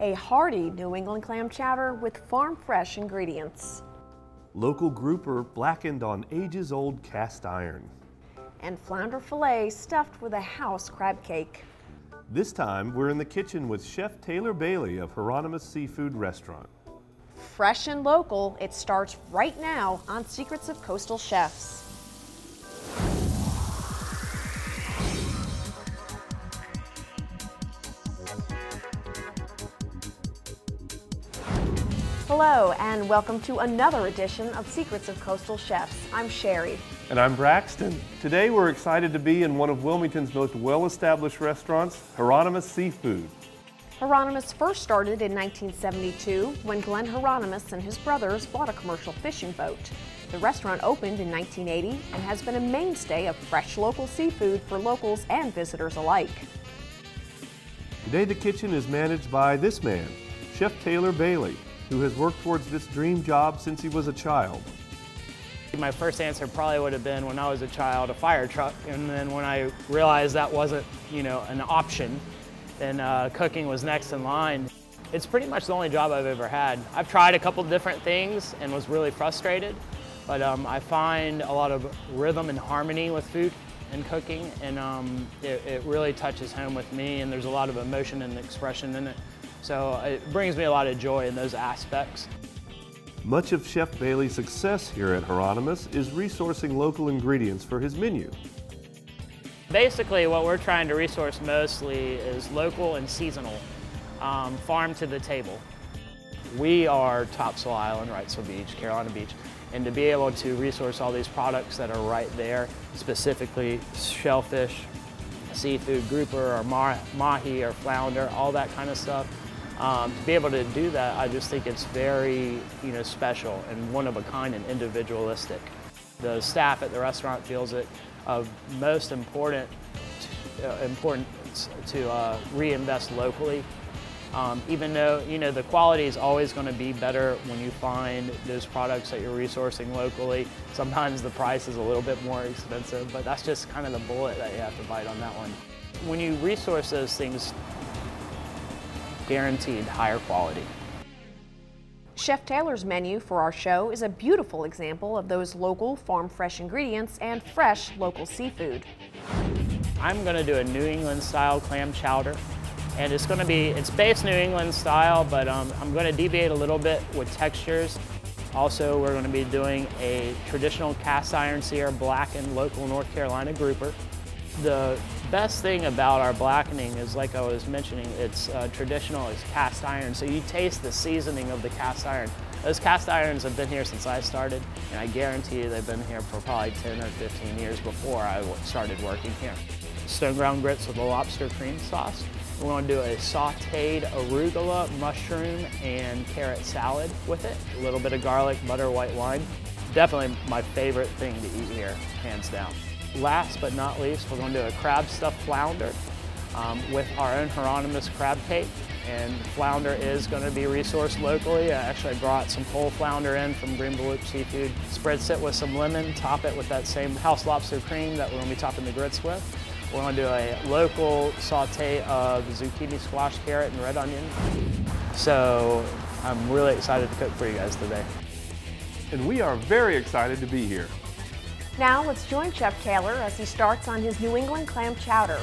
a hearty New England clam chowder with farm fresh ingredients. Local grouper blackened on ages old cast iron. And flounder filet stuffed with a house crab cake. This time, we're in the kitchen with Chef Taylor Bailey of Hieronymus Seafood Restaurant. Fresh and local, it starts right now on Secrets of Coastal Chefs. Hello, and welcome to another edition of Secrets of Coastal Chefs. I'm Sherry. And I'm Braxton. Today we're excited to be in one of Wilmington's most well-established restaurants, Hieronymus Seafood. Hieronymus first started in 1972 when Glenn Hieronymus and his brothers bought a commercial fishing boat. The restaurant opened in 1980 and has been a mainstay of fresh local seafood for locals and visitors alike. Today the kitchen is managed by this man, Chef Taylor Bailey, who has worked towards this dream job since he was a child. My first answer probably would have been when I was a child, a fire truck, and then when I realized that wasn't, you know, an option, then uh, cooking was next in line. It's pretty much the only job I've ever had. I've tried a couple different things and was really frustrated, but um, I find a lot of rhythm and harmony with food and cooking, and um, it, it really touches home with me, and there's a lot of emotion and expression in it. So it brings me a lot of joy in those aspects. Much of Chef Bailey's success here at Hieronymus is resourcing local ingredients for his menu. Basically, what we're trying to resource mostly is local and seasonal, um, farm to the table. We are Topsail Island, Wrightsville Beach, Carolina Beach, and to be able to resource all these products that are right there, specifically shellfish, seafood, grouper, or mahi, or flounder, all that kind of stuff, um, to be able to do that, I just think it's very, you know, special and one of a kind and individualistic. The staff at the restaurant feels it of most important, uh, important to uh, reinvest locally. Um, even though, you know, the quality is always going to be better when you find those products that you're resourcing locally. Sometimes the price is a little bit more expensive, but that's just kind of the bullet that you have to bite on that one. When you resource those things guaranteed higher quality. Chef Taylor's menu for our show is a beautiful example of those local farm fresh ingredients and fresh local seafood. I'm going to do a New England style clam chowder and it's going to be, it's based New England style but um, I'm going to deviate a little bit with textures. Also we're going to be doing a traditional cast iron sear blackened local North Carolina grouper. The best thing about our blackening is, like I was mentioning, it's uh, traditional, it's cast iron, so you taste the seasoning of the cast iron. Those cast irons have been here since I started, and I guarantee you they've been here for probably 10 or 15 years before I started working here. Stone ground grits with a lobster cream sauce. We're going to do a sauteed arugula, mushroom, and carrot salad with it. A little bit of garlic, butter, white wine. Definitely my favorite thing to eat here, hands down. Last but not least, we're going to do a crab stuffed flounder um, with our own Hieronymus crab cake. And flounder is going to be resourced locally. I actually brought some whole flounder in from Green Loop Seafood. Spread it with some lemon, top it with that same house lobster cream that we're going to be topping the grits with. We're going to do a local saute of zucchini, squash, carrot, and red onion. So I'm really excited to cook for you guys today. And we are very excited to be here. Now let's join Chef Taylor as he starts on his New England clam chowder.